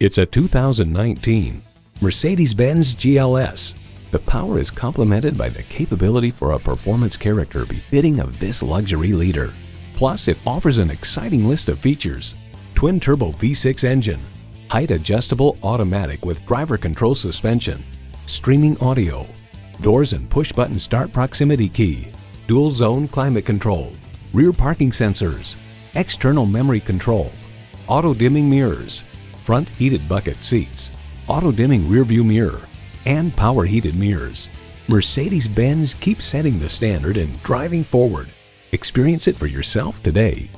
It's a 2019 Mercedes-Benz GLS. The power is complemented by the capability for a performance character befitting of this luxury leader. Plus, it offers an exciting list of features. Twin-turbo V6 engine, height adjustable automatic with driver control suspension, streaming audio, doors and push-button start proximity key, dual zone climate control, rear parking sensors, external memory control, auto dimming mirrors, front heated bucket seats, auto dimming rear view mirror, and power heated mirrors. Mercedes-Benz keeps setting the standard and driving forward. Experience it for yourself today.